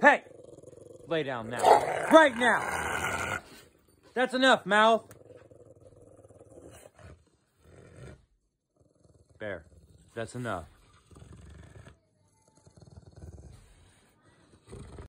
Hey! Lay down now. Right now! That's enough, mouth. Bear, that's enough.